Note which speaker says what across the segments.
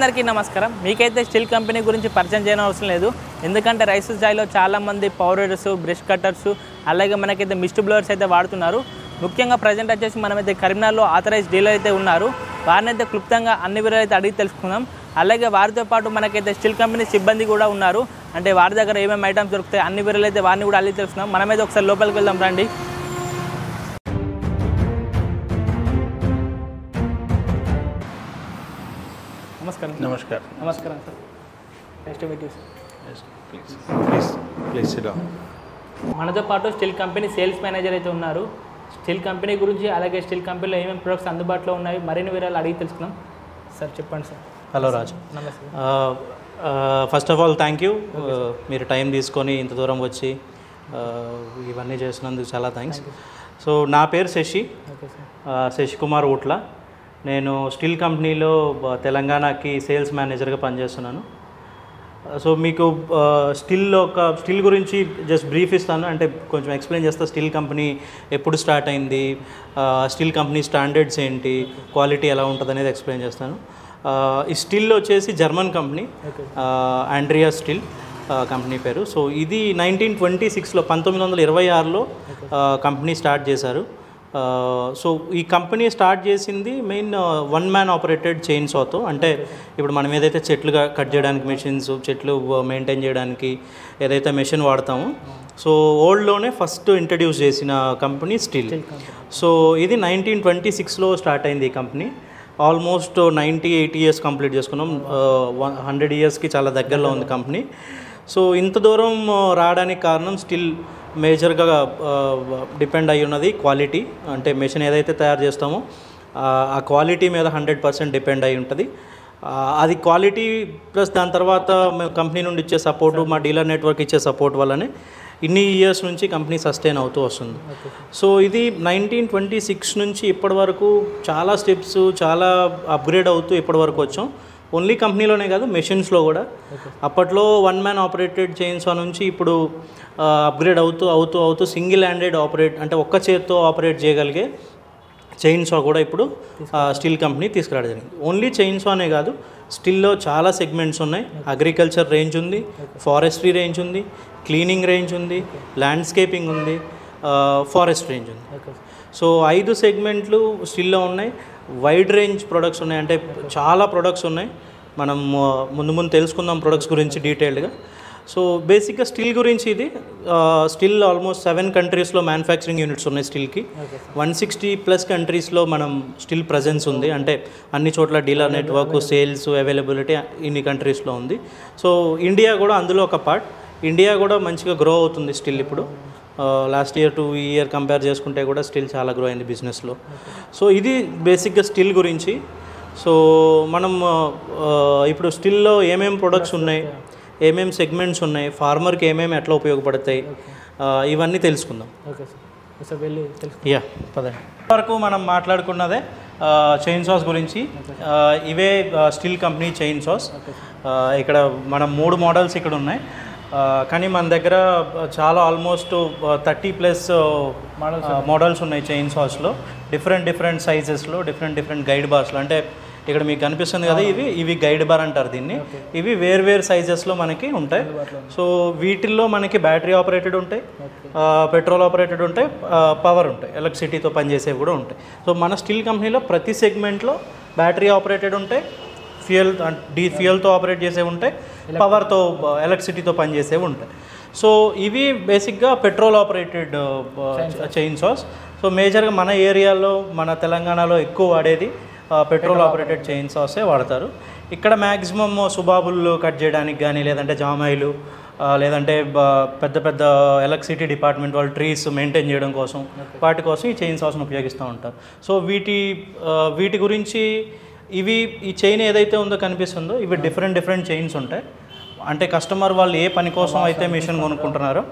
Speaker 1: అందరికీ నమస్కారం. మీకైతే స్టీల్ కంపెనీ గురించి పరిచయం చేయడం అవసరం లేదు. ఎందుకంటే రైస్ స్థాయిలో చాలామంది పౌడర్స్ బ్రష్ కట్టర్స్ అలాగే మనకైతే మిస్ట్ బ్లోవర్స్ అయితే వాడుతున్నారు. ముఖ్యంగా ప్రజెంట్ వచ్చేసి మనమైతే కరీంనగర్లో ఆథరైజ్ డీలర్ అయితే ఉన్నారు. వారిని అయితే క్లుప్తంగా అన్ని వివరాలు అయితే అడిగి తెలుసుకుందాం. అలాగే వారితో పాటు మనకైతే స్టీల్ కంపెనీ సిబ్బంది కూడా ఉన్నారు. అంటే వారి దగ్గర ఏమేమి ఐటమ్స్ దొరుకుతాయి అన్ని వివరాలు అయితే వారిని కూడా అడిగి తెలుసుకుందాం. మనమైతే ఒకసారి లోపలికి వెళ్దాం రండి. నమస్కారం.
Speaker 2: నమస్కారం.
Speaker 1: నమస్కారం sir next meet
Speaker 2: please please please
Speaker 1: మనతో పాటు స్టీల్ కంపెనీ సేల్స్ మేనేజర్ అయితే ఉన్నారు. స్టీల్ కంపెనీ గురించి అలాగే స్టీల్ కంపెనీలో ఏమేమి ప్రొడక్ట్స్ అందుబాటులో ఉన్నాయి మరిన్ని వివరాలు అడిగి తెలుసుకుందాం. సార్ చెప్పండి సార్
Speaker 3: హలో రాజు
Speaker 1: నమస్తే.
Speaker 3: First of all thank you మీరు టైం తీసుకొని ఇంత దూరం వచ్చి uh, ఇవన్నీ చేసినందుకు చాలా థ్యాంక్స్ సో నా పేరు శశి.
Speaker 1: ఓకే సార్
Speaker 3: నేను స్టీల్ కంపెనీలో తెలంగాణకి సేల్స్ మేనేజర్గా పనిచేస్తున్నాను. సో మీకు స్టిల్ ఒక స్టిల్ గురించి జస్ట్ బ్రీఫ్ ఇస్తాను. అంటే కొంచెం ఎక్స్ప్లెయిన్ చేస్తా. స్టిల్ కంపెనీ ఎప్పుడు స్టార్ట్ అయింది? స్టిల్ కంపెనీ స్టాండర్డ్స్ ఏంటి? క్వాలిటీ ఎలా ఉంటుంది అనేది ఎక్స్ప్లెయిన్ చేస్తాను. ఈ స్టిల్ వచ్చేసి German company Andrea Stihl company పేరు. సో ఇది నైన్టీన్ ట్వంటీ సిక్స్లో పంతొమ్మిది వందల ఇరవై ఆరులో కంపెనీ స్టార్ట్ చేశారు. సో ఈ కంపెనీ స్టార్ట్ చేసింది main one man operated chain సాతో అంటే ఇప్పుడు మనం ఏదైతే చెట్లుగా కట్ చేయడానికి మెషిన్స్ చెట్లు మెయింటైన్ చేయడానికి ఏదైతే మెషిన్ వాడతామో సో ఓల్డ్లోనే ఫస్ట్ ఇంట్రడ్యూస్ చేసిన కంపెనీ స్టీల్. సో ఇది నైన్టీన్ ట్వంటీ సిక్స్లో స్టార్ట్ అయింది ఈ company. Almost ninety eighty years complete చేసుకున్నాం హండ్రెడ్ ఇయర్స్కి చాలా దగ్గరలో ఉంది కంపెనీ. సో ఇంత దూరం రావడానికి కారణం స్టిల్. మేజర్గా డిపెండ్ అయి ఉన్నది క్వాలిటీ. అంటే మెషిన్ ఏదైతే తయారు చేస్తామో ఆ, క్వాలిటీ మీద హండ్రెడ్ పర్సెంట్ డిపెండ్ అయి ఉంటుంది. అది క్వాలిటీ ప్లస్ దాని తర్వాత మేము కంపెనీ నుండి ఇచ్చే సపోర్టు మా డీలర్ నెట్వర్క్ ఇచ్చే సపోర్ట్ వల్లనే ఇన్ని ఇయర్స్ నుంచి కంపెనీ సస్టైన్ అవుతూ వస్తుంది. సో ఇది నైన్టీన్ ట్వంటీ సిక్స్ నుంచి ఇప్పటి వరకు చాలా స్టెప్స్ చాలా అప్గ్రేడ్ అవుతూ ఇప్పటి వరకు వచ్చాం. ఓన్లీ కంపెనీలోనే కాదు మెషిన్స్లో కూడా. అప్పట్లో వన్ మ్యాన్ ఆపరేటెడ్ చైన్స్ నుంచి ఇప్పుడు అప్గ్రేడ్ అవుతూ అవుతూ అవుతూ సింగిల్ హ్యాండెడ్ ఆపరేట్ అంటే ఒక్క చేత్తో ఆపరేట్ చేయగలిగే చైన్సా కూడా ఇప్పుడు స్టీల్ కంపెనీ తీసుకురావడం జరిగింది. ఓన్లీ చైన్సానే కాదు స్టీల్లో చాలా సెగ్మెంట్స్ ఉన్నాయి. అగ్రికల్చర్ రేంజ్ ఉంది ఫారెస్ట్రీ రేంజ్ ఉంది క్లీనింగ్ రేంజ్ ఉంది ల్యాండ్స్కేపింగ్ ఉంది ఫారెస్ట్ రేంజ్ ఉంది. సో ఐదు సెగ్మెంట్లు స్టిల్లో ఉన్నాయి. వైడ్ రేంజ్ ప్రొడక్ట్స్ ఉన్నాయి. అంటే చాలా ప్రొడక్ట్స్ ఉన్నాయి. మనం ముందు ముందు తెలుసుకుందాం ప్రొడక్ట్స్ గురించి డీటెయిల్డ్గా. సో బేసిక్గా స్టీల్ గురించి ఇది స్టిల్ ఆల్మోస్ట్ సెవెన్ కంట్రీస్లో మ్యానుఫ్యాక్చరింగ్ యూనిట్స్ ఉన్నాయి స్టీల్కి. వన్ సిక్స్టీ ప్లస్ కంట్రీస్లో మనం స్టిల్ ప్రజెన్స్ ఉంది. అంటే అన్ని చోట్ల డీలర్ నెట్వర్క్ సేల్స్ అవైలబిలిటీ ఇన్ని కంట్రీస్లో ఉంది. సో ఇండియా కూడా అందులో ఒక పార్ట్. ఇండియా కూడా మంచిగా గ్రో అవుతుంది స్టిల్ ఇప్పుడు. Last year to year compare చేసుకుంటే కూడా స్టిల్ చాలా గ్రో అయింది బిజినెస్లో సో ఇది బేసిక్గా స్టిల్ గురించి. సో మనం ఇప్పుడు స్టిల్లో ఏమేం ప్రొడక్ట్స్ ఉన్నాయి ఏమేం సెగ్మెంట్స్ ఉన్నాయి ఫార్మర్కి ఏమేమి ఎట్లా ఉపయోగపడతాయి ఇవన్నీ తెలుసుకుందాం.
Speaker 1: ఓకే సార్ ఒకసారి వెళ్ళి తెలుసు
Speaker 3: యా పదండి. వరకు మనం మాట్లాడుకున్నదే చైన్ సాస్ గురించి. ఇవే స్టీల్ కంపెనీ చైన్ సాస్ ఇక్కడ మనం మూడు మోడల్స్ ఇక్కడ ఉన్నాయి. కానీ మన దగ్గర చాలా ఆల్మోస్ట్ థర్టీ ప్లస్ మోడల్స్ ఉన్నాయి. చైన్ సాస్లో డిఫరెంట్ డిఫరెంట్ సైజెస్లో డిఫరెంట్ డిఫరెంట్ గైడ్ బార్స్లో అంటే ఇక్కడ మీకు కనిపిస్తుంది కదా ఇవి ఇవి గైడ్ బార్ అంటారు దీన్ని. ఇవి వేరు వేరు సైజెస్లో మనకి ఉంటాయి. సో వీటిల్లో మనకి బ్యాటరీ ఆపరేటెడ్ ఉంటాయి. పెట్రోల్ ఆపరేటెడ్ ఉంటాయి. పవర్ ఉంటాయి. ఎలక్ట్రిసిటీతో పనిచేసేవి కూడా ఉంటాయి. సో మన స్టీల్ కంపెనీలో ప్రతి సెగ్మెంట్లో బ్యాటరీ ఆపరేటెడ్ ఉంటాయి. ఫ్యూయల్ డీ ఫ్యూయల్తో ఆపరేట్ చేసేవి ఉంటాయి పవర్తో ఎలక్ట్రిసిటీతో పనిచేసేవి ఉంటాయి. సో ఇవి బేసిక్గా petrol operated chain saws so మేజర్గా మన ఏరియాలో మన తెలంగాణలో ఎక్కువ వాడేది పెట్రోల్ ఆపరేటెడ్ చైన్ సాసే వాడతారు. ఇక్కడ మ్యాక్సిమమ్ సుబాబులు కట్ చేయడానికి కానీ లేదంటే జామాయిలు ఆ, లేదంటే పెద్ద పెద్ద ఎలక్ట్రిసిటీ డిపార్ట్మెంట్ వాళ్ళు ట్రీస్ మెయింటైన్ చేయడం కోసం వాటి కోసం ఈ చైన్ సాస్ను ఉపయోగిస్తూ ఉంటారు. సో వీటి ఆ, వీటి గురించి ఇవి ఈ చైన్ ఏదైతే ఉందో కనిపిస్తుందో ఇవి డిఫరెంట్ డిఫరెంట్ చైన్స్ ఉంటాయి. అంటే కస్టమర్ వాళ్ళు ఏ పని కోసం అయితే మిషన్ కొనుక్కుంటున్నారో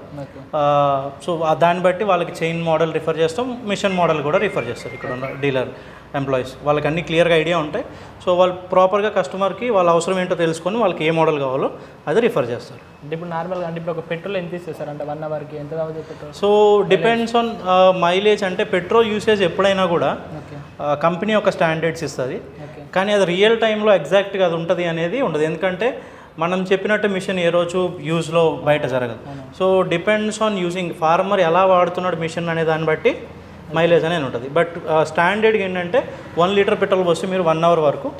Speaker 3: సో దాన్ని బట్టి వాళ్ళకి చైన్ మోడల్ రిఫర్ చేస్తాం మిషన్ మోడల్ కూడా రిఫర్ చేస్తారు ఇక్కడ ఉన్న డీలర్ ఎంప్లాయీస్ వాళ్ళకి అన్ని క్లియర్గా ఐడియా ఉంటాయి. సో వాళ్ళు ప్రాపర్గా కస్టమర్కి వాళ్ళ అవసరం ఏంటో తెలుసుకొని వాళ్ళకి ఏ మోడల్ కావాలో అది రిఫర్ చేస్తారు.
Speaker 1: అంటే ఇప్పుడు నార్మల్గా అంటే ఇప్పుడు ఒక పెట్రోల్ ఎంత ఇస్తుంది సార్ అంటే వన్ అవర్కి ఎంత petrol
Speaker 3: so depends on mileage అంటే పెట్రోల్ యూసేజ్ ఎప్పుడైనా కూడా కంపెనీ ఒక స్టాండర్డ్స్ ఇస్తుంది. కానీ అది రియల్ టైంలో ఎగ్జాక్ట్గా అది ఉంటుంది అనేది ఉండదు. ఎందుకంటే మనం చెప్పినట్టు మిషన్ ఏ రోజు యూజ్లో బయట జరగదు. So depends on using farmer ఎలా వాడుతున్నాడు మిషన్ అనే దాన్ని బట్టి మైలేజ్ అనేది ఉంటుంది. బట్ స్టాండర్డ్గా ఏంటంటే వన్ లీటర్ పెట్రోల్ పోస్తే మీరు వన్ అవర్ వరకు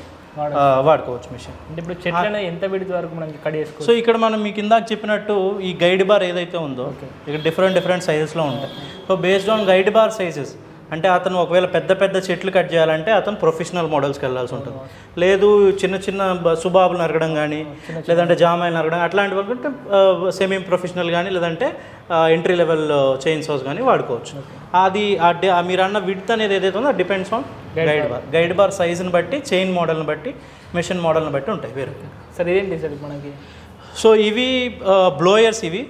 Speaker 3: వాడుకోవచ్చు మిషన్.
Speaker 1: అంటే ఇప్పుడు చెట్లను ఎంత విడిది వరకు మనం కట్ చేసుకోవచ్చు?
Speaker 3: సో ఇక్కడ మనం మీకు ఇందాక చెప్పినట్టు ఈ గైడ్ బార్ ఏదైతే ఉందో ఇక్కడ డిఫరెంట్ డిఫరెంట్ సైజెస్లో ఉంటాయి. So based on guide bar sizes అంటే అతను ఒకవేళ పెద్ద పెద్ద చెట్లు కట్ చేయాలంటే అతను ప్రొఫెషనల్ మోడల్స్కి వెళ్ళాల్సి ఉంటుంది. లేదు చిన్న చిన్న సుబాబులు నరగడం కానీ లేదంటే జామాయిలు నరగడం అట్లాంటి వాళ్ళకి అంటే సెమీ ప్రొఫెషనల్ కానీ లేదంటే ఎంట్రీ లెవెల్ చైన్ సోస్ కానీ వాడుకోవచ్చు. అది ఆ డి- ఆ మీరు అన్న విడ్త్ అనేది ఏదైతే ఉందో depends on guide bar guide bar సైజుని బట్టి చైన్ మోడల్ని బట్టి మెషిన్ మోడల్ని బట్టి ఉంటాయి వేరు
Speaker 1: సార్ ఇదేంటి సార్ మనకి?
Speaker 3: సో ఇవి బ్లోయర్స్ ఇవి.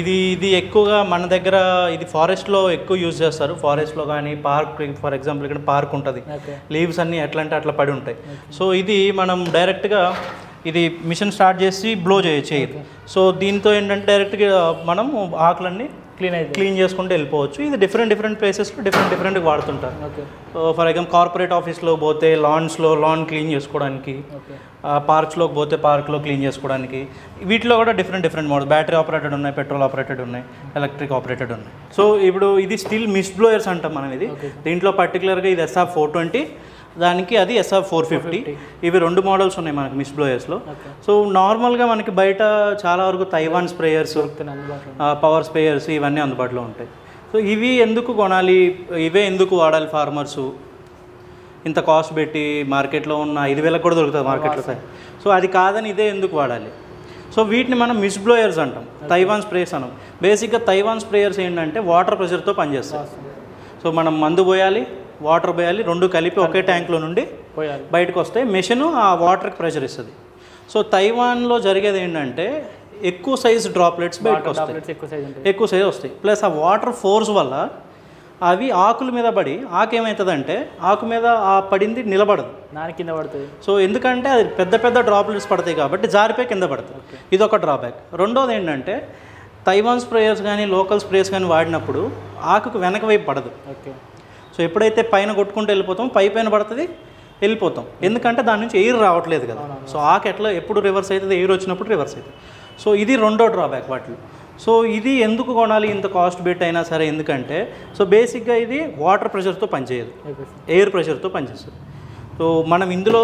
Speaker 3: ఇది ఇది ఎక్కువగా మన దగ్గర ఇది ఫారెస్ట్లో ఎక్కువ యూజ్ చేస్తారు. ఫారెస్ట్లో కానీ పార్క్ ఫర్ ఎగ్జాంపుల్ ఇక్కడ పార్క్ ఉంటుంది. లీవ్స్ అన్నీ ఎట్లా అంటే అట్లా పడి ఉంటాయి. సో ఇది మనం డైరెక్ట్గా ఇది మిషన్ స్టార్ట్ చేసి బ్లో చేయొచ్చు సో దీంతో ఏంటంటే డైరెక్ట్గా మనం ఆకులన్నీ
Speaker 1: క్లీన్ అయితే.
Speaker 3: క్లీన్ చేసుకుంటూ వెళ్ళిపోవచ్చు. ఇది డిఫరెంట్ డిఫరెంట్ ప్లేసెస్లో డిఫరెంట్ డిఫరెంట్ వాడుతుంటారు.
Speaker 1: ఓకే
Speaker 3: ఫర్ ఎగ్జాంపుల్ కార్పొరేట్ ఆఫీస్లో పోతే లాన్స్లో లాన్ క్లీన్ చేసుకోవడానికి పార్క్స్లోకి పోతే పార్క్లో క్లీన్ చేసుకోవడానికి వీటిలో కూడా different different model. Battery operated ఉన్నాయి పెట్రోల్ ఆపరేటెడ్ ఉన్నాయి ఎలక్ట్రిక్ ఆపరేటెడ్ ఉన్నాయి. సో ఇప్పుడు ఇది స్టిల్ మిస్ బ్లోయర్స్ అంటాం మనం ఇది. దీంట్లో పర్టికులర్గా ఇది ఎస్ఆర్ ఫోర్ ట్వంటీ దానికి అది ఎస్ఆర్ ఫోర్ ఫిఫ్టీ ఇవి రెండు మోడల్స్ ఉన్నాయి మనకి మిస్ బ్లోయర్స్లో సో నార్మల్గా మనకి బయట చాలా వరకు తైవాన్ స్ప్రేయర్స్ పవర్ స్ప్రేయర్స్ ఇవన్నీ అందుబాటులో ఉంటాయి. సో ఇవి ఎందుకు కొనాలి? ఇవే ఎందుకు వాడాలి ఫార్మర్సు ఇంత కాస్ట్ పెట్టి మార్కెట్లో ఉన్న ఐదు వేలకు కూడా దొరుకుతుంది మార్కెట్లో సార్ సో అది కాదని ఇదే ఎందుకు వాడాలి? సో వీటిని మనం మిస్ బ్లోయర్స్ అంటాం. తైవాన్ స్ప్రేయర్స్ అనం బేసిక్గా తైవాన్ స్ప్రేయర్స్ ఏంటంటే వాటర్ ప్రెషర్తో పనిచేస్తాయి. సో మనం మందు పోయాలి వాటర్ పోయాలి రెండు కలిపి ఒకే ట్యాంక్లో నుండి
Speaker 1: పోయాలి.
Speaker 3: బయటకు వస్తే మెషిన్ ఆ వాటర్కి ప్రెషర్ ఇస్తుంది. సో తైవాన్లో జరిగేది ఏంటంటే ఎక్కువ సైజ్ డ్రాప్లెట్స్ బయటకు వస్తాయి.
Speaker 1: ఎక్కువ సైజ్ ఉంటాయి.
Speaker 3: ఎక్కువ సైజ్ వస్తాయి. ప్లస్ ఆ వాటర్ ఫోర్స్ వల్ల అవి ఆకుల మీద పడి ఆకు ఏమవుతుందంటే ఆకు మీద ఆ పడింది నిలబడదు.
Speaker 1: నాని కింద పడుతుంది.
Speaker 3: సో ఎందుకంటే అది పెద్ద పెద్ద డ్రాప్లెట్స్ పడతాయి కాబట్టి జారిపోయి కింద పడుతుంది. ఇది ఒక డ్రాబ్యాక్. రెండోది ఏంటంటే తైవాన్ స్ప్రేయర్స్ కానీ లోకల్ స్ప్రేయర్స్ కానీ వాడినప్పుడు ఆకుకు వెనక వైపు పడదు.
Speaker 1: ఓకే.
Speaker 3: సో ఎప్పుడైతే పైన కొట్టుకుంటూ వెళ్ళిపోతాం పై పైన పడుతుంది వెళ్ళిపోతాం. ఎందుకంటే దాని నుంచి ఎయిర్ రావట్లేదు కదా. సో ఆకు ఎట్లా ఎప్పుడు రివర్స్ అవుతుంది ఎయిర్ వచ్చినప్పుడు రివర్స్ అవుతుంది. సో ఇది రెండో డ్రాబ్యాక్ వాటిలో. సో ఇది ఎందుకు కొనాలి ఇంత కాస్ట్ బిట్ అయినా సరే ఎందుకంటే సో బేసిక్గా ఇది వాటర్ ప్రెషర్తో పనిచేయదు. ఎయిర్ ప్రెషర్తో పనిచేస్తుంది. సో మనం ఇందులో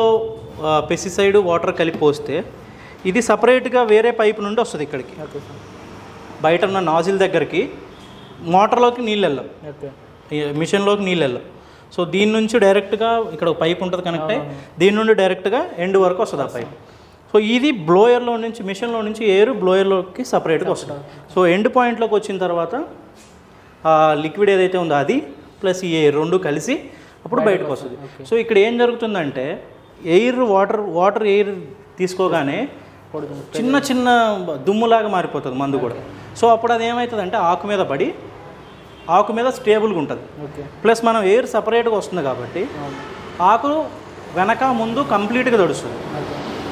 Speaker 3: పెస్టిసైడ్ వాటర్ కలిపి పోస్తే ఇది సపరేట్గా వేరే పైప్ నుండి వస్తుంది ఇక్కడికి. బయట ఉన్న నాజిల్ దగ్గరికి మోటార్లోకి నీళ్ళు వెళ్ళం మిషన్లోకి నీళ్ళు వెళ్ళం సో దీని నుంచి డైరెక్ట్గా ఇక్కడ ఒక పైప్ ఉంటుంది కనెక్ట్ అయ్యి దీని నుండి డైరెక్ట్గా ఎండ్ వరకు వస్తుంది ఆ పైప్. సో ఇది బ్లోయర్లో నుంచి మిషన్లో నుంచి ఎయిర్ బ్లోయర్లోకి సపరేట్గా వస్తుంది. సో ఎండ్ పాయింట్లోకి వచ్చిన తర్వాత ఆ లిక్విడ్ ఏదైతే ఉందో అది ప్లస్ ఈ ఎయిర్ రెండు కలిసి అప్పుడు బయటకు వస్తుంది. సో ఇక్కడ ఏం జరుగుతుందంటే ఎయిర్ వాటర్ వాటర్ ఎయిర్ తీసుకోగానే చిన్న చిన్న దుమ్ములాగా మారిపోతుంది మందు కూడా. సో అప్పుడు అది ఏమవుతుందంటే ఆకు మీద పడి ఆకు మీద స్టేబుల్గా ఉంటుంది.
Speaker 1: ఓకే.
Speaker 3: ప్లస్ మనం ఎయిర్ సపరేట్గా వస్తుంది కాబట్టి ఆకు వెనక ముందు కంప్లీట్గా తడుస్తుంది.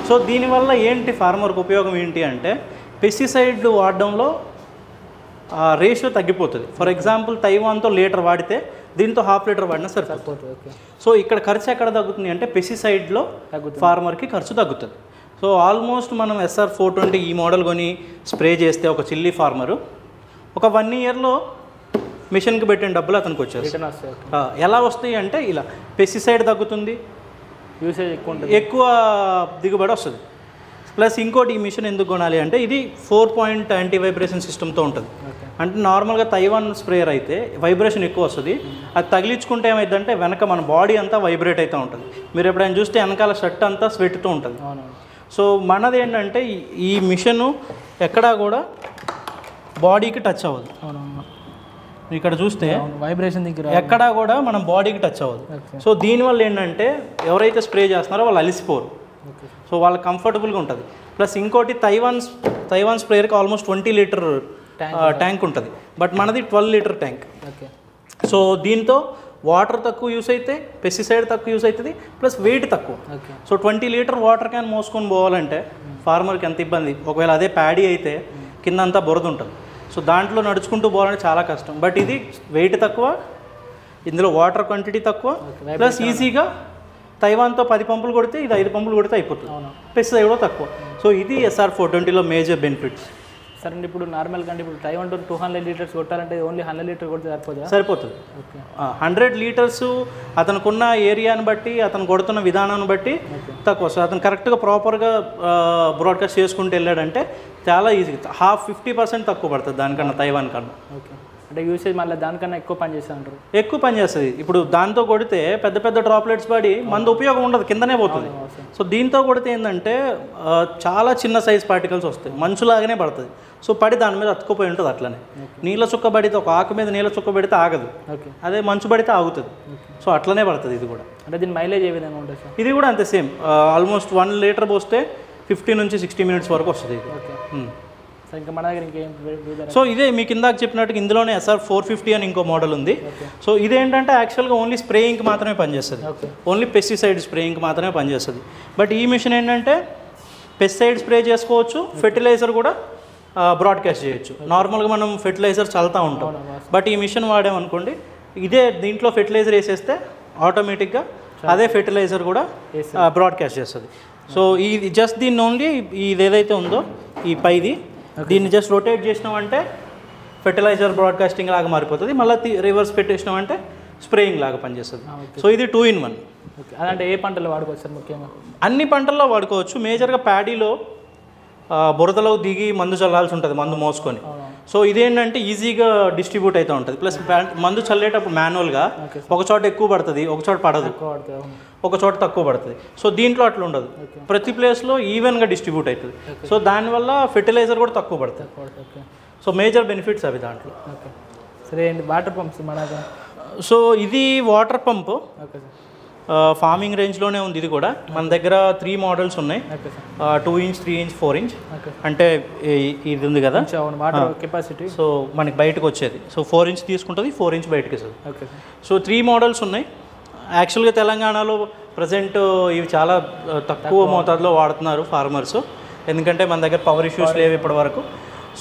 Speaker 3: సో దీనివల్ల ఏంటి ఫార్మర్కి ఉపయోగం ఏంటి అంటే పెస్టిసైడ్ వాడడంలో రేషియో తగ్గిపోతుంది. ఫర్ ఎగ్జాంపుల్ తైవాన్తో లీటర్ వాడితే దీంతో హాఫ్ లీటర్ వాడినా సరిపోతుంది. సో ఇక్కడ ఖర్చు ఎక్కడ తగ్గుతుంది అంటే పెస్టిసైడ్లో. ఫార్మర్కి ఖర్చు తగ్గుతుంది. సో ఆల్మోస్ట్ మనం ఎస్ఆర్ ఫోర్ ట్వంటీ ఈ మోడల్ కొని స్ప్రే చేస్తే ఒక చిల్లీ ఫార్మరు. ఒక వన్ ఇయర్లో మిషన్కి పెట్టిన డబ్బులు అతనికి వచ్చేస్తాయి. ఆ, ఎలా వస్తాయి అంటే ఇలా పెస్టిసైడ్ తగ్గుతుంది
Speaker 1: యూసేజ్ ఎక్కువ ఉంటుంది.
Speaker 3: ఎక్కువ దిగుబడి వస్తుంది. ప్లస్ ఇంకోటి ఈ మిషన్ ఎందుకు కొనాలి అంటే ఇది ఫోర్ పాయింట్ యాంటీ వైబ్రేషన్ సిస్టమ్తో ఉంటుంది. అంటే నార్మల్గా తైవాన్ స్ప్రేయర్ అయితే వైబ్రేషన్ ఎక్కువ వస్తుంది. అది తగిలించుకుంటే ఏమైందంటే వెనక మన బాడీ అంతా వైబ్రేట్ అవుతూ ఉంటుంది. మీరు ఎప్పుడైనా చూస్తే వెనకాల షర్ట్ అంతా స్వెట్తో ఉంటుంది. సో మనది ఏంటంటే ఈ- మిషను ఎక్కడా కూడా బాడీకి టచ్ అవ్వదు. ఇక్కడ చూస్తే
Speaker 1: వైబ్రేషన్ దగ్గర
Speaker 3: ఎక్కడా కూడా మనం బాడీకి టచ్ అవ్వదు. సో దీనివల్ల ఏంటంటే ఎవరైతే స్ప్రే చేస్తున్నారో వాళ్ళు అలిసిపోరు. సో వాళ్ళకి కంఫర్టబుల్గా ఉంటుంది. ప్లస్ ఇంకోటి తైవాన్ తైవాన్ స్ప్రేయర్కి ఆల్మోస్ట్ ట్వంటీ లీటర్ ట్యాంక్ ఉంటుంది. బట్ మనది twelve litre tank
Speaker 1: okay
Speaker 3: so దీంతో వాటర్ తక్కువ యూస్ అయితే పెస్టిసైడ్ తక్కువ యూస్ అవుతుంది ప్లస్ వెయిట్ తక్కువ. So twenty litre water can మోసుకొని పోవాలంటే ఫార్మర్కి ఎంత ఇబ్బంది? ఒకవేళ అదే ప్యాడీ అయితే కింద అంతా బురద ఉంటుంది. సో దాంట్లో నడుచుకుంటూ పోవాలంటే చాలా కష్టం. బట్ ఇది వెయిట్ తక్కువ ఇందులో వాటర్ క్వాంటిటీ తక్కువ ప్లస్ ఈజీగా తైవాన్తో పది పంపులు కొడితే ఇది ఐదు పంపులు కొడితే అయిపోతుంది. పెస్టిసైడ్ కూడా తక్కువ. సో ఇది ఎస్ఆర్ ఫోర్ ట్వంటీలో మేజర్ బెనిఫిట్స్
Speaker 1: సరే అండి ఇప్పుడు నార్మల్ కంటే ఇప్పుడు Taiwan two two hundred litres కొట్టాలంటే ఓన్లీ హండ్రెడ్ లీటర్ కొడితే సరిపోదా?
Speaker 3: సరిపోతుంది.
Speaker 1: ఓకే.
Speaker 3: హండ్రెడ్ లీటర్స్ అతనుకున్న ఏరియాని బట్టి అతను కొడుతున్న విధానాన్ని బట్టి తక్కువ. వస్తుంది అతను కరెక్ట్గా ప్రాపర్గా బ్రాడ్కాస్ట్ చేసుకుంటూ వెళ్ళాడంటే చాలా ఈజీ. హాఫ్ ఫిఫ్టీ పర్సెంట్ తక్కువ పడుతుంది దానికన్నా తైవాన్ కన్నా.
Speaker 1: ఓకే. అంటే యూసేజ్ మళ్ళీ దానికన్నా ఎక్కువ పని చేస్తా అంటారు
Speaker 3: ఎక్కువ పని చేస్తుంది. ఇప్పుడు దాంతో కొడితే పెద్ద పెద్ద డ్రాప్లెట్స్ పడి మందు ఉపయోగం ఉండదు కిందనే పోతుంది. సో దీంతో కొడితే ఏంటంటే చాలా చిన్న సైజ్ పార్టికల్స్ వస్తాయి. మంచులాగానే పడుతుంది. సో పడి దాని మీద అతుక్కుపోయి ఉంటుంది అట్లనే. నీళ్ళ చుక్క పడితే ఒక ఆకు మీద నీళ్ళ చుక్క పడితే ఆగదు. అదే మంచు పడితే ఆగుతుంది. సో అట్లనే పడుతుంది ఇది కూడా.
Speaker 1: అంటే దీని మైలేజ్ ఏ విధంగా ఉంటుంది సార్
Speaker 3: ఇది కూడా అంతే సేమ్. ఆల్మోస్ట్ వన్ లీటర్ పోస్తే ఫిఫ్టీ నుంచి సిక్స్టీ మినిట్స్ వరకు వస్తుంది ఇది. Hmm.
Speaker 1: ఇంకా మన దగ్గర ఇంకేం
Speaker 3: సో ఇదే మీకు ఇందాక చెప్పినట్టు ఇందులోనే ఎస్ఆర్ ఫోర్ ఫిఫ్టీ అని ఇంకో మోడల్ ఉంది. సో ఇదేంటంటే యాక్చువల్గా ఓన్లీ స్ప్రేయింగ్కి మాత్రమే పనిచేస్తుంది. ఓన్లీ పెస్టిసైడ్ స్ప్రేయింగ్కి మాత్రమే పనిచేస్తుంది. బట్ ఈ మిషన్ ఏంటంటే పెస్టిసైడ్ స్ప్రే చేసుకోవచ్చు ఫెర్టిలైజర్ కూడా బ్రాడ్కాస్ట్ చేయొచ్చు. నార్మల్గా మనం ఫెర్టిలైజర్ చల్లుతూ ఉంటాం. బట్ ఈ మిషన్ వాడామనుకోండి ఇదే దీంట్లో ఫెర్టిలైజర్ వేసేస్తే ఆటోమేటిక్గా అదే ఫెర్టిలైజర్ కూడా బ్రాడ్కాస్ట్ చేస్తుంది. సో ఇది జస్ట్ దీన్ని ఓన్లీ ఇది ఏదైతే ఉందో ఈ పైది దీన్ని జస్ట్ రొటేట్ చేసినామంటే ఫెర్టిలైజర్ బ్రాడ్కాస్టింగ్ లాగా మారిపోతుంది. మళ్ళీ రివర్స్ పెట్టేసినామంటే స్ప్రేయింగ్ లాగా పనిచేస్తుంది. సో ఇది టూ ఇన్ వన్
Speaker 1: అదంటే ఏ పంటలు వాడుకోవచ్చు సార్ ముఖ్యంగా?
Speaker 3: అన్ని పంటల్లో వాడుకోవచ్చు. మేజర్గా ప్యాడీలో బురదలో దిగి మందు చల్లాల్సి ఉంటుంది మందు మోసుకొని. సో ఇదేంటంటే ఈజీగా డిస్ట్రిబ్యూట్ అవుతూ ఉంటుంది. ప్లస్ మందు చల్లేటప్పుడు మాన్యువల్గా ఒక చోట ఎక్కువ పడుతుంది ఒక చోట పడదు. ఒక చోట తక్కువ పడుతుంది. సో దీంట్లో అట్లా ఉండదు. ప్రతి ప్లేస్లో ఈవెన్గా డిస్ట్రిబ్యూట్ అవుతుంది సో దానివల్ల ఫెర్టిలైజర్ కూడా తక్కువ పడుతుంది. సో మేజర్ బెనిఫిట్స్ అవి దాంట్లో.
Speaker 1: సరే అండి వాటర్ పంప్స్ మన
Speaker 3: సో ఇది water pump.
Speaker 1: Okay sir.
Speaker 3: Farming రేంజ్లోనే ఉంది ఇది కూడా. మన దగ్గర త్రీ మోడల్స్ ఉన్నాయి. Two inch three inch four inch అంటే ఇది ఉంది కదా?
Speaker 1: కెపాసిటీ
Speaker 3: సో మనకి బయటకు వచ్చేది. సో ఫోర్ ఇంచ్ తీసుకుంటుంది ఫోర్ ఇంచ్ బయటకి వస్తుంది. సో త్రీ మోడల్స్ ఉన్నాయి. యాక్చువల్గా తెలంగాణలో ప్రజెంట్ ఇవి చాలా తక్కువ మోతాదులో వాడుతున్నారు ఫార్మర్స్ ఎందుకంటే మన దగ్గర పవర్ ఇష్యూస్ లేవు ఇప్పటి వరకు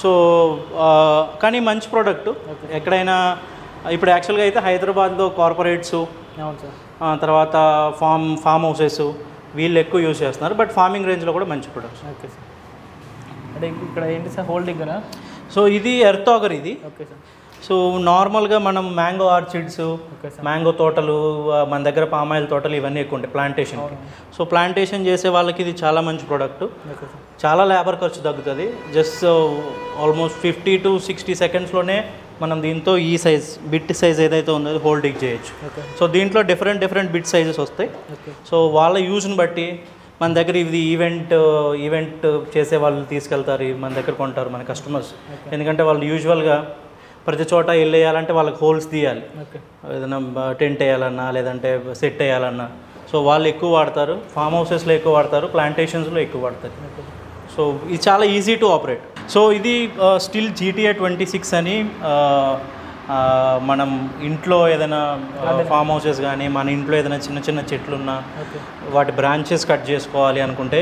Speaker 3: సో కానీ మంచి ప్రోడక్ట్ ఎక్కడైనా ఇప్పుడు యాక్చువల్గా అయితే హైదరాబాద్లో కార్పొరేట్స్ తర్వాత ఫామ్ ఫామ్ హౌసెస్ వీళ్ళు ఎక్కువ యూజ్ చేస్తున్నారు. బట్ ఫార్మింగ్ రేంజ్లో కూడా మంచి ప్రొడక్ట్స్
Speaker 1: ఓకే సార్. అంటే ఇక్కడ ఏంటి సార్? హోల్డింగ్ కదా
Speaker 3: సో ఇది ఎర్తాగర్ ఇది.
Speaker 1: Okay sir.
Speaker 3: సో నార్మల్గా మనం మ్యాంగో ఆర్చిడ్స్ మ్యాంగో తోటలు మన దగ్గర పామాయిల్ తోటలు ఇవన్నీ ఎక్కువ ఉంటాయి ప్లాంటేషన్కి. సో ప్లాంటేషన్ చేసే వాళ్ళకి ఇది చాలా మంచి ప్రోడక్ట్
Speaker 1: ఓకే సార్.
Speaker 3: చాలా లేబర్ ఖర్చు తగ్గుతుంది. Just almost fifty to sixty సెకండ్స్లోనే మనం దీంతో ఈ సైజ్ బిట్ సైజ్ ఏదైతే ఉందో అది హోల్డింగ్ చేయొచ్చు. సో దీంట్లో డిఫరెంట్ డిఫరెంట్ బిట్ సైజెస్ వస్తాయి. సో వాళ్ళ యూజ్ని బట్టి మన దగ్గర ఇది ఈవెంట్ ఈవెంట్ చేసే వాళ్ళు తీసుకెళ్తారు మన దగ్గర కొంటారు మన కస్టమర్స్ ఎందుకంటే వాళ్ళు యూజువల్గా ప్రతి చోట వెళ్ళేయాలంటే వాళ్ళకి హోల్స్ తీయాలి. ఏదైనా టెంట్ వేయాలన్నా లేదంటే సెట్ వేయాలన్నా. సో వాళ్ళు ఎక్కువ వాడతారు ఫామ్ హౌసెస్లో ఎక్కువ వాడతారు ప్లాంటేషన్స్లో ఎక్కువ వాడతారు. సో ఇది చాలా ఈజీ టు ఆపరేట్ సో ఇది స్టిల్ జీటీఏ ట్వంటీ సిక్స్ అని మనం ఇంట్లో ఏదైనా ఫామ్ హౌసెస్ కానీ మన ఇంట్లో ఏదైనా చిన్న చిన్న చెట్లున్నా
Speaker 1: ఓకే.
Speaker 3: వాటి బ్రాంచెస్ కట్ చేసుకోవాలి అనుకుంటే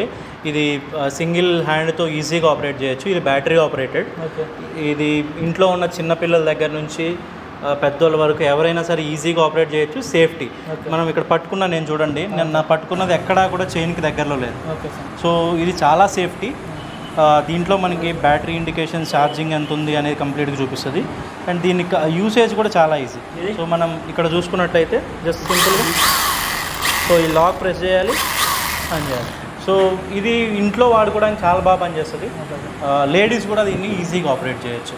Speaker 3: ఇది సింగిల్ హ్యాండ్తో ఈజీగా ఆపరేట్ చేయొచ్చు. ఇది బ్యాటరీ ఆపరేటెడ్ ఇది ఇంట్లో ఉన్న చిన్న పిల్లల దగ్గర నుంచి పెద్దోళ్ళ వరకు ఎవరైనా సరే ఈజీగా ఆపరేట్ చేయొచ్చు. సేఫ్టీ మనం ఇక్కడ పట్టుకున్న నేను చూడండి నేను నా పట్టుకున్నది ఎక్కడా కూడా చైన్కి దగ్గరలో లేదు. సో ఇది చాలా సేఫ్టీ దీంట్లో మనకి బ్యాటరీ ఇండికేషన్ ఛార్జింగ్ ఎంత ఉంది అనేది కంప్లీట్గా చూపిస్తుంది. అండ్ దీని యూసేజ్ కూడా చాలా ఈజీ సో మనం ఇక్కడ చూసుకున్నట్టయితే జస్ట్ సింపుల్గా సో ఈ లాక్ ప్రెస్ చేయాలి ఆన్ చేయాలి. సో ఇది ఇంట్లో వాడుకోవడానికి చాలా బాగా పనిచేస్తుంది. లేడీస్ కూడా దీన్ని ఈజీగా ఆపరేట్ చేయొచ్చు.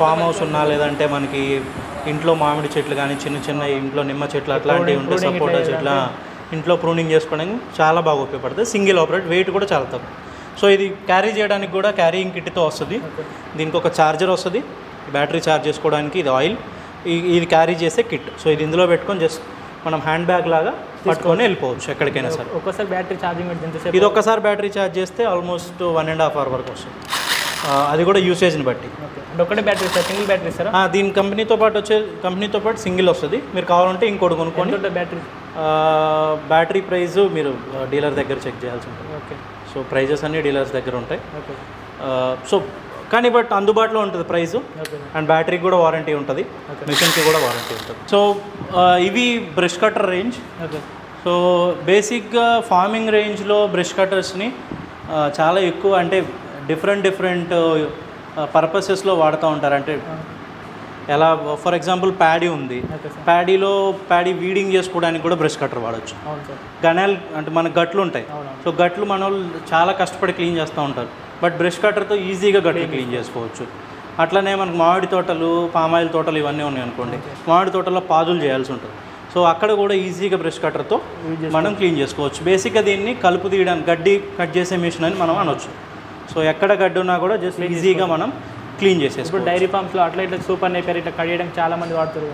Speaker 3: ఫామ్ హౌస్ ఉన్నా లేదంటే మనకి ఇంట్లో మామిడి చెట్లు కానీ చిన్న చిన్న ఇంట్లో నిమ్మ చెట్లు అట్లాంటివి ఉంటే సపోటా చెట్ల ఇంట్లో ప్రూనింగ్ చేసుకోవడానికి చాలా బాగా ఉపయోగపడుతుంది. సింగిల్ ఆపరేట్ వెయిట్ కూడా చాలా తక్కువ. సో ఇది క్యారీ చేయడానికి కూడా క్యారీయింగ్ కిట్తో వస్తుంది. దీనికి ఒక ఛార్జర్ వస్తుంది. బ్యాటరీ ఛార్జ్ చేసుకోవడానికి ఇది ఆయిల్. ఇది క్యారీ చేసే కిట్. సో ఇది ఇందులో పెట్టుకొని జస్ట్ మనం హ్యాండ్ బ్యాగ్ లాగా పట్టుకొని వెళ్ళిపోవచ్చు ఎక్కడికైనా సరే.
Speaker 1: ఒక్కోసారి బ్యాటరీ ఛార్జింగ్
Speaker 3: ఇది ఒక్కసారి బ్యాటరీ ఛార్జ్ చేస్తే almost one and half hour వరకు వస్తుంది. అది కూడా యూసేజ్ని బట్టి.
Speaker 1: ఒకటే బ్యాటరీ సార్ సింగిల్ బ్యాటరీ
Speaker 3: ఆ, దీని కంపెనీతో పాటు వచ్చే కంపెనీతో పాటు సింగిల్ వస్తుంది. మీరు కావాలంటే ఇంకోటి కొనుక్కొని
Speaker 1: ఎంత బ్యాటరీ?
Speaker 3: బ్యాటరీ ప్రైస్ మీరు డీలర్ దగ్గర చెక్ చేయాల్సి ఉంటుంది.
Speaker 1: ఓకే.
Speaker 3: సో ప్రైజెస్ అన్నీ డీలర్స్ దగ్గర ఉంటాయి. సో కానీ బట్ అందుబాటులో ఉంటుంది ప్రైస్ అండ్ బ్యాటరీకి కూడా వారంటీ ఉంటుంది. మిషన్కి కూడా వారంటీ ఉంటుంది. సో ఇవి బ్రష్ కటర్ రేంజ్. సో బేసిక్గా ఫార్మింగ్ రేంజ్లో బ్రష్ కట్టర్స్ని చాలా ఎక్కువ అంటే డిఫరెంట్ డిఫరెంట్ పర్పసెస్లో వాడుతూ ఉంటారు. అంటే ఎలా ఫర్ ఎగ్జాంపుల్ ప్యాడీ ఉంది. ప్యాడీలో ప్యాడీ వీడింగ్ చేసుకోవడానికి కూడా బ్రష్ కట్టర్ వాడచ్చు. గనాల్ అంటే మన గట్లు ఉంటాయి. సో గట్లు మన చాలా కష్టపడి క్లీన్ చేస్తూ ఉంటారు. బట్ బ్రష్ కట్టర్తో ఈజీగా గట్లు క్లీన్ చేసుకోవచ్చు. అట్లనే మనకు మామిడి తోటలు పామాయిల్ తోటలు ఇవన్నీ ఉన్నాయి అనుకోండి. మామిడి తోటలో పాదులు చేయాల్సి ఉంటుంది. సో అక్కడ కూడా ఈజీగా బ్రష్ కట్టర్తో మనం క్లీన్ చేసుకోవచ్చు. బేసిక్గా దీన్ని కలుపు తీయడానికి గడ్డి కట్ చేసే మిషన్ అని మనం అనొచ్చు. సో ఎక్కడ గడ్డి ఉన్నా కూడా జస్ట్ ఈజీగా మనం క్లీన్
Speaker 1: ఇప్పుడు
Speaker 3: చేసేసుకోవచ్చు
Speaker 1: డైరీ ఫామ్స్లో అట్లా ఇట్లా సూపర్ నేపేర్ ఇట్లా కడియడానికి చాలా మంది వాడుతారు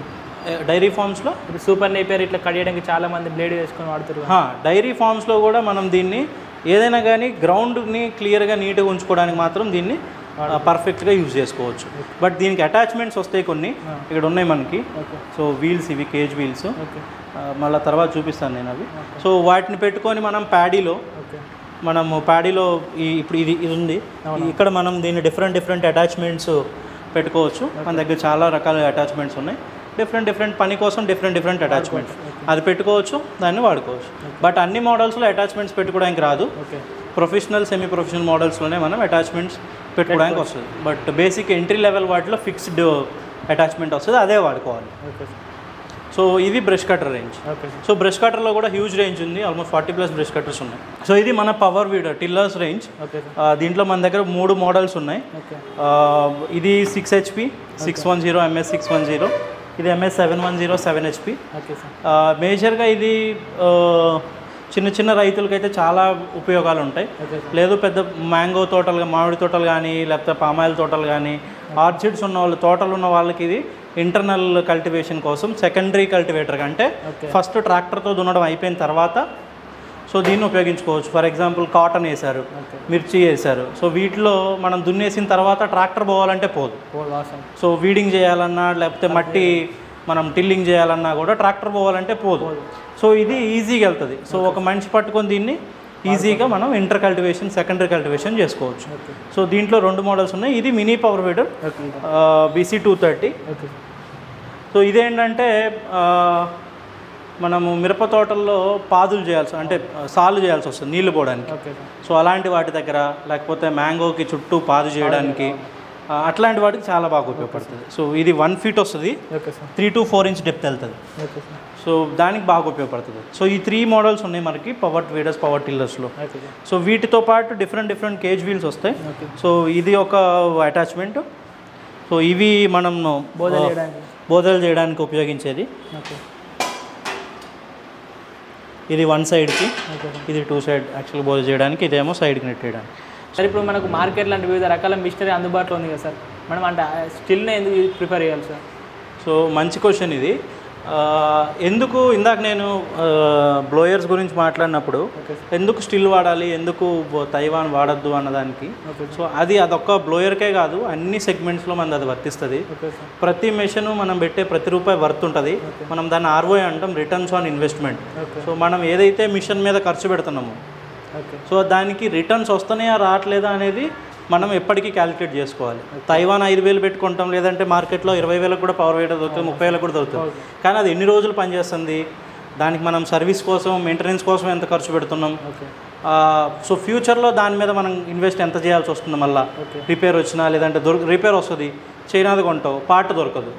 Speaker 3: డైరీ ఫార్మ్స్లో
Speaker 1: ఇప్పుడు సూపర్ నేపేర్ ఇట్లా కడియడానికి చాలా మంది బ్లేడ్ వేసుకొని వాడుతారు.
Speaker 3: హా, డైరీ ఫార్మ్స్లో కూడా మనం దీన్ని ఏదైనా కానీ గ్రౌండ్ని క్లియర్గా నీట్గా ఉంచుకోవడానికి మాత్రం దీన్ని పర్ఫెక్ట్గా యూజ్ చేసుకోవచ్చు. బట్ దీనికి అటాచ్మెంట్స్ వస్తాయి కొన్ని. ఇక్కడ ఉన్నాయి మనకి. సో వీల్స్ ఇవి కేజ్ వీల్స్. మళ్ళీ తర్వాత చూపిస్తాను నేను అవి. సో వాటిని పెట్టుకొని మనం ప్యాడీలో మనము ప్యాడీలో ఈ ఇప్పుడు ఇది ఇది ఉంది. ఇక్కడ మనం దీన్ని డిఫరెంట్ డిఫరెంట్ అటాచ్మెంట్స్ పెట్టుకోవచ్చు. మన దగ్గర చాలా రకాల అటాచ్మెంట్స్ ఉన్నాయి. డిఫరెంట్ డిఫరెంట్ పని కోసం డిఫరెంట్ డిఫరెంట్ అటాచ్మెంట్స్ అది పెట్టుకోవచ్చు దాన్ని వాడుకోవచ్చు. బట్ అన్ని మోడల్స్లో అటాచ్మెంట్స్ పెట్టుకోవడానికి రాదు.
Speaker 1: ఓకే.
Speaker 3: ప్రొఫెషనల్ సెమీ ప్రొఫెషనల్ మోడల్స్లోనే మనం అటాచ్మెంట్స్ పెట్టుకోవడానికి వస్తుంది. బట్ బేసిక్ ఎంట్రీ లెవెల్ వాటిలో ఫిక్స్డ్ అటాచ్మెంట్ వస్తుంది. అదే వాడుకోవాలి.
Speaker 1: ఓకే.
Speaker 3: సో ఇది brush cutter range.
Speaker 1: Okay
Speaker 3: so brush కట్టర్లో కూడా హ్యూజ్ రేంజ్ ఉంది. Almost forty plus brush cutters ఉన్నాయి. సో ఇది మన పవర్ వీడర్ టిల్లర్స్ రేంజ్ దీంట్లో మన దగ్గర మూడు మోడల్స్ ఉన్నాయి. ఇది six HP six one zero MS six one zero ఇది MS seven one zero seven HP మేజర్గా ఇది చిన్న చిన్న రైతులకైతే చాలా ఉపయోగాలు ఉంటాయి. లేదు పెద్ద మ్యాంగో తోటలు మామిడి తోటలు కానీ లేకపోతే పామాయిల్ తోటలు కానీ ఆర్చిడ్స్ ఉన్న వాళ్ళు తోటలు ఉన్న వాళ్ళకి ఇది ఇంటర్నల్ కల్టివేషన్ కోసం సెకండరీ కల్టివేటర్ అంటే ఫస్ట్ ట్రాక్టర్తో దున్నడం అయిపోయిన తర్వాత సో దీన్ని ఉపయోగించుకోవచ్చు. ఫర్ ఎగ్జాంపుల్ కాటన్ వేశారు మిర్చి వేశారు. సో వీటిలో మనం దున్నేసిన తర్వాత ట్రాక్టర్ పోవాలంటే పోదు. సో వీడింగ్ చేయాలన్నా లేకపోతే మట్టి మనం టిల్లింగ్ చేయాలన్నా కూడా ట్రాక్టర్ పోవాలంటే పోదు. సో ఇది ఈజీగా వెళ్తుంది. సో ఒక మనిషి పట్టుకొని దీన్ని ఈజీగా మనం ఇంటర్ కల్టివేషన్ సెకండరీ కల్టివేషన్ చేసుకోవచ్చు. సో దీంట్లో రెండు మోడల్స్ ఉన్నాయి. ఇది mini power weeder BC two thirty.
Speaker 1: Okay.
Speaker 3: So ఇదేంటంటే మనము మిరప తోటల్లో పాదులు చేయాల్సి అంటే సాలు చేయాల్సి వస్తుంది నీళ్ళు పోవడానికి. సో అలాంటి వాటి దగ్గర లేకపోతే మ్యాంగోకి చుట్టూ పాదు చేయడానికి అట్లాంటి వాటికి చాలా బాగా ఉపయోగపడుతుంది. సో ఇది వన్ ఫీట్ వస్తుంది.
Speaker 1: Okay sir
Speaker 3: three to four inch depth వెళ్తుంది.
Speaker 1: ఓకే సార్
Speaker 3: సో దానికి బాగా ఉపయోగపడుతుంది. సో ఈ త్రీ మోడల్స్ ఉన్నాయి మనకి పవర్ వీడర్స్ పవర్ టిల్లర్స్లో సో వీటితో పాటు డిఫరెంట్ డిఫరెంట్ కేజ్ వీల్స్ వస్తాయి. సో ఇది ఒక అటాచ్మెంట్ సో ఇవి మనం బోధలు చేయడానికి. ఉపయోగించేది.
Speaker 1: ఓకే
Speaker 3: ఇది వన్ సైడ్కి ఇది టూ సైడ్ యాక్చువల్ బోధ చేయడానికి ఇదేమో సైడ్కి నెట్టేయడానికి.
Speaker 1: సార్ ఇప్పుడు మనకు మార్కెట్ లాంటి వివిధ రకాల మిషనరీ అందుబాటులో ఉంది కదా సార్. మనం అంటే స్టిల్నే ఎందుకు ప్రిఫర్ చేయాలి సార్?
Speaker 3: సో మంచి క్వశ్చన్ ఇది. ఎందుకు ఇందాక నేను బ్లోయర్స్ గురించి మాట్లాడినప్పుడు ఎందుకు స్టిల్ వాడాలి ఎందుకు తైవాన్ వాడద్దు అన్నదానికి?
Speaker 1: ఓకే
Speaker 3: సో అది అదొక్క బ్లోయర్కే కాదు అన్ని సెగ్మెంట్స్లో మనది అది వర్తిస్తుంది. ప్రతి మెషిన్ మనం పెట్టే ప్రతి రూపాయి వర్త్ ఉంటుంది మనం దాన్ని ఆర్ఓఐ అంటాం రిటర్న్స్ ఆన్ ఇన్వెస్ట్మెంట్. సో మనం ఏదైతే మిషన్ మీద ఖర్చు పెడుతున్నామో సో దానికి రిటర్న్స్ వస్తున్నాయా రావట్లేదా అనేది మనం ఎప్పటికీ క్యాలిక్యులేట్ చేసుకోవాలి. తైవాన్ ఐదు వేలు పెట్టుకుంటాం లేదంటే మార్కెట్లో ఇరవై వేలకు కూడా పవర్ వేయడం దొరుకుతుంది ముప్పై వేలకు కూడా దొరుకుతుంది. కానీ అది ఎన్ని రోజులు పనిచేస్తుంది? దానికి మనం సర్వీస్ కోసం మెయింటెనెన్స్ కోసం ఎంత ఖర్చు పెడుతున్నాం? సో ఫ్యూచర్లో దాని మీద మనం ఇన్వెస్ట్ ఎంత చేయాల్సి వస్తుంది మళ్ళీ? రిపేర్ వచ్చినా లేదంటే దొరక రిపేర్ వస్తుంది చైనాది కొంటావు పార్ట్ దొరకదు.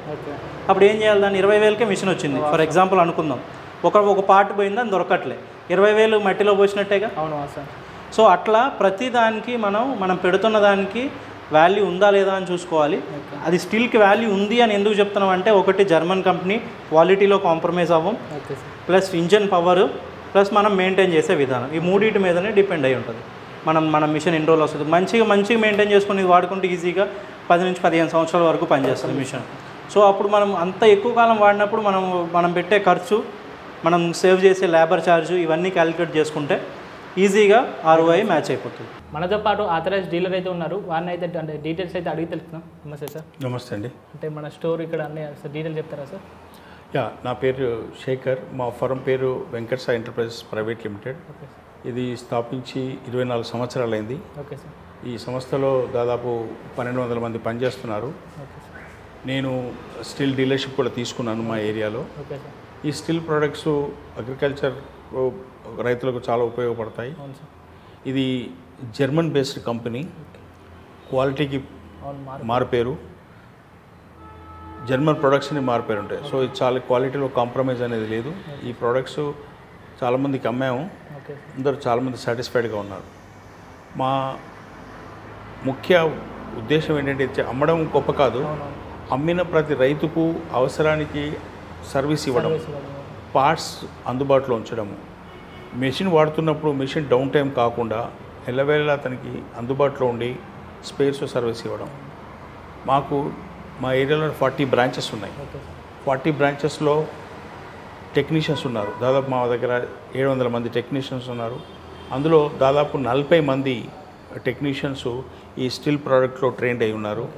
Speaker 3: అప్పుడు ఏం చేయాలి దాన్ని? ఇరవై వేలకే మిషన్ వచ్చింది. ఫర్ ఎగ్జాంపుల్ అనుకుందాం. ఒక ఒక పార్ట్ పోయింది? అని దొరకట్లే. ఇరవై వేలు మట్టిలో పోసినట్టేగా?
Speaker 1: అవును సార్.
Speaker 3: సో అట్లా ప్రతి దానికి మనం మనం పెడుతున్న దానికి వాల్యూ ఉందా లేదా అని చూసుకోవాలి. అది స్టీల్కి వాల్యూ ఉంది అని ఎందుకు చెప్తున్నాం అంటే ఒకటి జర్మన్ కంపెనీ క్వాలిటీలో కాంప్రమైజ్ అవ్వం. ప్లస్ ఇంజన్ పవర్ ప్లస్ మనం మెయింటైన్ చేసే విధానం. ఈ మూడింటి మీదనే డిపెండ్ అయి ఉంటుంది. మనం మన మిషన్ ఎన్ని రోజులు వస్తుంది? మంచిగా మంచిగా మెయింటైన్ చేసుకుని వాడుకుంటే ఈజీగా పది నుంచి పదిహేను సంవత్సరాల వరకు పనిచేస్తుంది మిషన్. సో అప్పుడు మనం అంత ఎక్కువ కాలం వాడినప్పుడు మనం మనం పెట్టే ఖర్చు మనం సేవ్ చేసే లేబర్ ఛార్జ్ ఇవన్నీ క్యాలిక్యులేట్ చేసుకుంటే ఈజీగా ఆర్ఓఐ మ్యాచ్ అయిపోతుంది.
Speaker 1: మనతో పాటు ఆథరైజ్ డీలర్ అయితే ఉన్నారు. వారిని అయితే అంటే డీటెయిల్స్ అయితే అడిగి తెలుసుకుందాం నమస్తే సార్.
Speaker 2: నమస్తే అండి.
Speaker 1: అంటే మన స్టోర్ ఇక్కడ అన్ని సార్ డీటెయిల్ చెప్తారా సార్?
Speaker 2: యా నా పేరు శేఖర్. మా ఫరం పేరు Venkatasai enterprises private limited.
Speaker 1: Okay sir.
Speaker 2: ఇది స్థాపించి ఇరవై నాలుగు సంవత్సరాలైంది.
Speaker 1: Okay sir.
Speaker 2: ఈ సంస్థలో దాదాపు పన్నెండు వందల మంది పనిచేస్తున్నారు. నేను స్టిల్ డీలర్షిప్ కూడా తీసుకున్నాను మా ఏరియాలో.
Speaker 1: Okay sir.
Speaker 2: ఈ స్టిల్ ప్రొడక్ట్స్ అగ్రికల్చర్ రైతులకు చాలా ఉపయోగపడతాయి. ఇది జర్మన్ బేస్డ్ కంపెనీ. క్వాలిటీకి మారుపేరు. జర్మన్ ప్రొడక్ట్స్ని మారుపేరు ఉంటాయి. సో ఇది చాలా క్వాలిటీలో కాంప్రమైజ్ అనేది లేదు. ఈ ప్రోడక్ట్స్ చాలామందికి అమ్మాము. అందరూ చాలామంది సాటిస్ఫైడ్గా ఉన్నారు. మా ముఖ్య ఉద్దేశం ఏంటంటే అమ్మడం గొప్ప కాదు. అమ్మిన ప్రతి రైతుకు అవసరానికి సర్వీస్ ఇవ్వడం. పార్ట్స్ అందుబాటులో ఉంచడము. మెషిన్ వాడుతున్నప్పుడు మెషిన్ డౌన్ టైం కాకుండా ఎల్లవేళ అతనికి అందుబాటులో ఉండి స్పేర్స్ సర్వీస్ ఇవ్వడం. మాకు మా ఏరియాలో ఫార్టీ బ్రాంచెస్ ఉన్నాయి. ఫార్టీ బ్రాంచెస్లో టెక్నీషియన్స్ ఉన్నారు. దాదాపు మా దగ్గర ఏడు వందల మంది టెక్నీషియన్స్ ఉన్నారు. అందులో దాదాపు నలభై మంది టెక్నీషియన్స్ ఈ స్టీల్ ప్రోడక్ట్లో ట్రైన్డ్ అయి ఉన్నారు.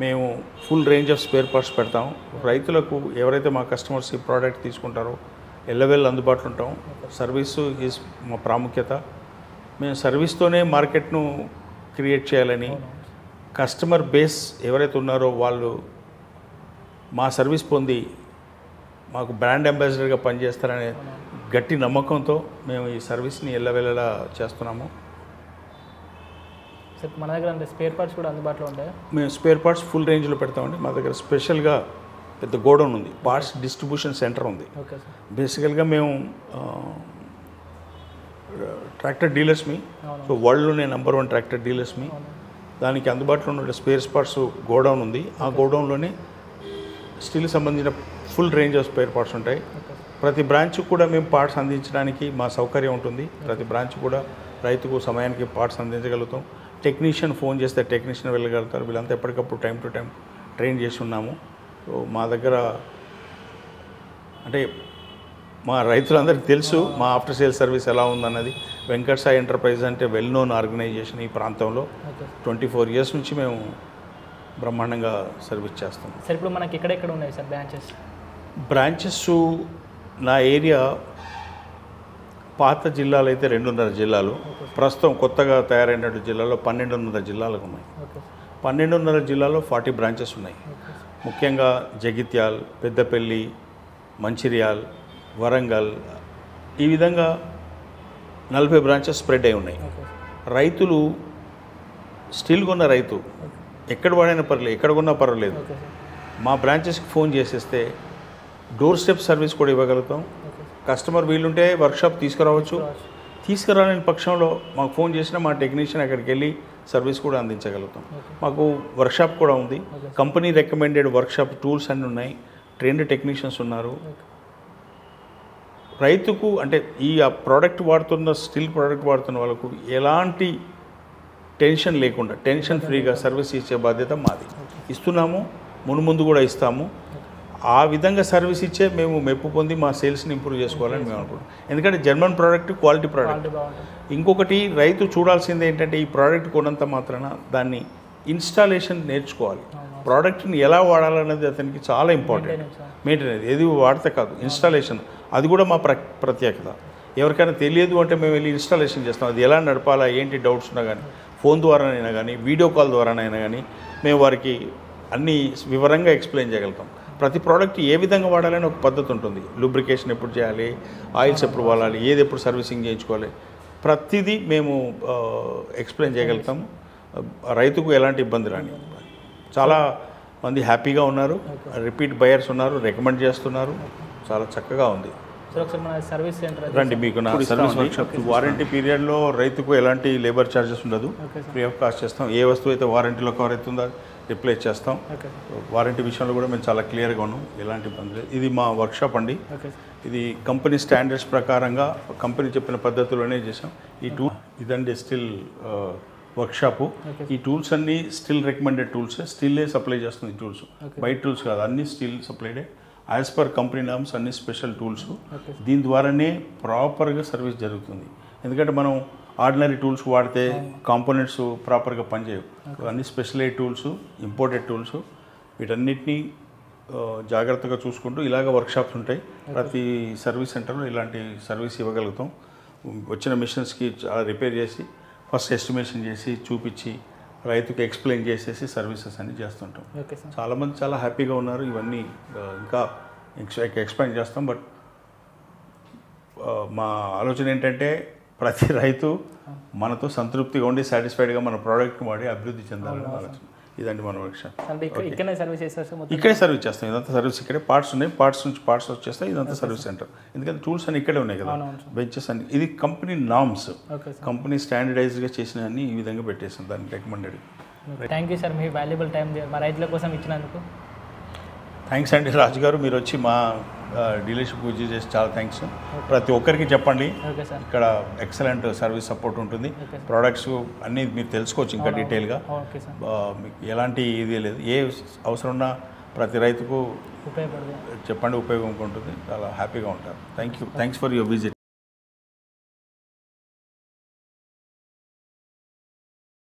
Speaker 2: మేము full range of spare parts పెడతాం. రైతులకు ఎవరైతే మా కస్టమర్స్ ఈ ప్రోడక్ట్ తీసుకుంటారో ఎల్లవెల్ అందుబాటులో ఉంటాం. సర్వీసు ఈజ్ మా ప్రాముఖ్యత. మేము సర్వీస్తోనే మార్కెట్ను క్రియేట్ చేయాలని కస్టమర్ బేస్ ఎవరైతే ఉన్నారో వాళ్ళు మా సర్వీస్ పొంది మాకు బ్రాండ్ అంబాసిడర్గా పనిచేస్తారనే గట్టి నమ్మకంతో మేము ఈ సర్వీస్ని ఎల్లవెల్లలా చేస్తున్నాము.
Speaker 1: సార్ మన దగ్గర అంటే స్పేర్ పార్ట్స్ కూడా అందుబాటులో ఉంటాయా?
Speaker 2: మేము స్పేర్ పార్ట్స్ ఫుల్ రేంజ్లో పెడతామండి. మా దగ్గర స్పెషల్గా పెద్ద గోడౌన్ ఉంది. పార్ట్స్ డిస్ట్రిబ్యూషన్ సెంటర్ ఉంది. బేసికల్గా మేము ట్రాక్టర్ డీలర్స్ మీ. సో వరల్డ్లోనే నెంబర్ వన్ ట్రాక్టర్ డీలర్స్ మీ. దానికి అందుబాటులో ఉన్న స్పేర్ పార్ట్స్ గోడౌన్ ఉంది. ఆ గోడౌన్లోనే స్టీల్ సంబంధించిన full range of spare parts ఉంటాయి. ప్రతి బ్రాంచ్ కూడా మేము పార్ట్స్ అందించడానికి మా సౌకర్యం ఉంటుంది. ప్రతి బ్రాంచ్ కూడా రైతుకు సమయానికి పార్ట్స్ అందించగలుగుతాం. టెక్నీషియన్ ఫోన్ చేస్తే టెక్నీషియన్ వెళ్ళగలుగుతారు. వీళ్ళంతా ఎప్పటికప్పుడు టైం టు టైం ట్రైన్ చేసి ఉన్నాము. సో మా దగ్గర అంటే మా రైతులందరికీ తెలుసు మా ఆఫ్టర్ సేల్ సర్వీస్ ఎలా ఉందన్నది. వెంకట్ సాయి ఎంటర్ప్రైజ్ అంటే వెల్ నోన్ ఆర్గనైజేషన్ ఈ ప్రాంతంలో ట్వంటీ ఫోర్ ఇయర్స్ నుంచి మేము బ్రహ్మాండంగా సర్వీస్ చేస్తాం
Speaker 1: సార్ ఇప్పుడు మనకి ఎక్కడెక్కడ ఉన్నాయి సార్ బ్రాంచెస్?
Speaker 2: బ్రాంచెస్ నా ఏరియా పాత జిల్లాలు అయితే రెండున్నర జిల్లాలు. ప్రస్తుతం కొత్తగా తయారైనటువంటి జిల్లాలో పన్నెండున్నర జిల్లాలు ఉన్నాయి. పన్నెండున్నర జిల్లాలో ఫార్టీ బ్రాంచెస్ ఉన్నాయి. ముఖ్యంగా జగిత్యాల్ పెద్దపల్లి మంచిర్యాల్ వరంగల్ ఈ విధంగా నలభై బ్రాంచెస్ స్ప్రెడ్ అయి ఉన్నాయి. రైతులు స్టీల్ కొన్న రైతు ఎక్కడ వాడైనా పర్లేదు ఎక్కడ కొన్నా పర్వాలేదు. మా బ్రాంచెస్కి ఫోన్ చేసేస్తే డోర్ స్టెప్ సర్వీస్ కూడా ఇవ్వగలుగుతాం. కస్టమర్ వీలుంటే వర్క్షాప్ తీసుకురావచ్చు.
Speaker 1: రావచ్చు.
Speaker 2: తీసుకురాలేని పక్షంలో మాకు ఫోన్ చేసినా మా టెక్నీషియన్ అక్కడికి వెళ్ళి సర్వీస్ కూడా అందించగలుగుతాం. మాకు వర్క్షాప్ కూడా ఉంది. కంపెనీ రికమెండెడ్ వర్క్షాప్ టూల్స్ అన్నీ ఉన్నాయి. ట్రైన్డ్ టెక్నీషియన్స్ ఉన్నారు. రైతుకు అంటే ఈ ఆ ప్రోడక్ట్ వాడుతున్న స్టిల్ ప్రోడక్ట్ వాడుతున్న వాళ్ళకు ఎలాంటి టెన్షన్ లేకుండా టెన్షన్ ఫ్రీగా సర్వీస్ ఇచ్చే బాధ్యత మాది. ఇస్తున్నాము మును ముందు కూడా ఇస్తాము. ఆ విధంగా సర్వీస్ ఇచ్చే మేము మెప్పు పొంది మా సేల్స్ని ఇంప్రూవ్ చేసుకోవాలని మేము అనుకుంటున్నాం. ఎందుకంటే జర్మన్ ప్రోడక్ట్ క్వాలిటీ ప్రోడక్ట్. ఇంకొకటి రైతు చూడాల్సింది ఏంటంటే ఈ ప్రోడక్ట్ కొన్నంత మాత్రాన దాన్ని ఇన్స్టాలేషన్ నేర్చుకోవాలి. ప్రోడక్ట్ని ఎలా వాడాలన్నది అతనికి చాలా ఇంపార్టెంట్. మెయింటెనెన్స్ ఏది వాడితే కాదు. ఇన్స్టాలేషన్. అది కూడా మా ప్ర ప్రత్యేకత. ఎవరికైనా తెలియదు అంటే మేము వెళ్ళి ఇన్స్టాలేషన్ చేస్తాం. అది ఎలా నడపాలా? ఏంటి డౌట్స్ ఉన్నా కానీ ఫోన్ ద్వారానైనా కానీ వీడియో కాల్ ద్వారానైనా కానీ మేము వారికి అన్ని వివరంగా ఎక్స్ప్లెయిన్ చేయగలుగుతాం. ప్రతి ప్రోడక్ట్ ఏ విధంగా వాడాలని ఒక పద్ధతి ఉంటుంది. లూబ్రికేషన్ ఎప్పుడు చేయాలి? ఆయిల్స్ ఎప్పుడు వాడాలి? ఏది ఎప్పుడు సర్వీసింగ్ చేయించుకోవాలి? ప్రతిదీ మేము ఎక్స్ప్లెయిన్ చేయగలుగుతాం. ఆ, రైతుకు ఎలాంటి ఇబ్బంది రాని. చాలా మంది హ్యాపీగా ఉన్నారు. రిపీట్ బయర్స్ ఉన్నారు. రికమెండ్ చేస్తున్నారు. చాలా చక్కగా ఉంది.
Speaker 1: Service centre.
Speaker 2: రండి మీకు నా సర్వీస్ వర్క్షాప్ వారంటీ పీరియడ్లో రైతుకు ఎలాంటి లేబర్ ఛార్జెస్ ఉండదు. ఫ్రీ ఆఫ్ కాస్ట్ చేస్తాం. ఏ వస్తువు అయితే వారంటీలో కవర్ అవుతుందో రిప్లేస్ చేస్తాం. వారంటీ విషయంలో కూడా మేము చాలా క్లియర్గా ఉన్నాం. ఎలాంటి ఇబ్బంది లేదు. ఇది మా వర్క్షాప్ అండి. ఇది కంపెనీ స్టాండర్డ్స్ ప్రకారంగా కంపెనీ చెప్పిన పద్ధతిలోనే చేసాం ఈ టూల్ ఇదండి స్టిల్ వర్క్షాపు. ఈ టూల్స్ అన్నీ స్టిల్ రికమెండెడ్ టూల్స్. స్టిల్లే సప్లై చేస్తుంది ఈ టూల్స్. బయట టూల్స్ కాదు. అన్ని స్టిల్ సప్లైడే. యాజ్ పర్ కంపెనీ నామ్స్ అన్ని స్పెషల్ టూల్స్. దీని ద్వారానే ప్రాపర్గా సర్వీస్ జరుగుతుంది. ఎందుకంటే మనం ఆర్డినరీ టూల్స్ వాడితే కాంపోనెంట్స్ ప్రాపర్గా పనిచేయవు. అన్ని స్పెషలైజ్ టూల్స్ ఇంపోర్టెడ్ టూల్స్ వీటన్నిటినీ జాగ్రత్తగా చూసుకుంటూ ఇలాగ వర్క్షాప్స్ ఉంటాయి. ప్రతి సర్వీస్ సెంటర్లో ఇలాంటి సర్వీస్ ఇవ్వగలుగుతాం. వచ్చిన మిషన్స్కి చాలా రిపేర్ చేసి ఫస్ట్ ఎస్టిమేషన్ చేసి చూపించి రైతుకి ఎక్స్ప్లెయిన్ చేసేసి సర్వీసెస్ అన్ని చేస్తుంటాం. చాలామంది చాలా హ్యాపీగా ఉన్నారు. ఇవన్నీ ఇంకా ఎక్స్ ఎక్స్ప్లెయిన్ చేస్తాం. బట్ మా ఆలోచన ఏంటంటే ప్రతి రైతు మనతో సంతృప్తిగా ఉండి సాటిస్ఫైడ్గా మన ప్రోడక్ట్ వాడి అభివృద్ధి చెందాలని ఆలోచన. ఇదండి మన లక్ష్యం
Speaker 1: ఇక్కడ సర్వీస్
Speaker 2: చేస్తాం. ఇదంతా సర్వీస్ ఇక్కడే. పార్ట్స్ ఉన్నాయి. పార్ట్స్ నుంచి పార్ట్స్ వచ్చేస్తాయి ఇదంతా సర్వీస్ సెంటర్. ఎందుకంటే టూల్స్ అన్ని ఇక్కడే ఉన్నాయి కదా. బెంచెస్ అన్ని. ఇది కంపెనీ నామ్స్. కంపెనీ స్టాండర్డైజ్గా చేసిన అన్ని ఈ విధంగా పెట్టేసాం దాన్ని రికమెండెడ్.
Speaker 1: థ్యాంక్ యూ సార్ మీ వాల్యుబుల్ టైం మా రైతుల కోసం ఇచ్చినందుకు.
Speaker 2: థ్యాంక్స్ అండి రాజు గారు మీరు వచ్చి మా డీలర్షిప్ విజిట్ చేసి చాలా థ్యాంక్స్. ప్రతి ఒక్కరికి చెప్పండి. ఇక్కడ ఎక్సలెంట్ సర్వీస్ సపోర్ట్ ఉంటుంది. ప్రోడక్ట్స్ అన్నీ మీరు తెలుసుకోవచ్చు ఇంకా డీటెయిల్గా. మీకు ఎలాంటి ఇది లేదు. ఏ అవసరం ఉన్నా ప్రతి రైతుకు చెప్పండి ఉపయోగం ఉంటుంది. చాలా హ్యాపీగా ఉంటారు. Thank you. Thanks for your visit.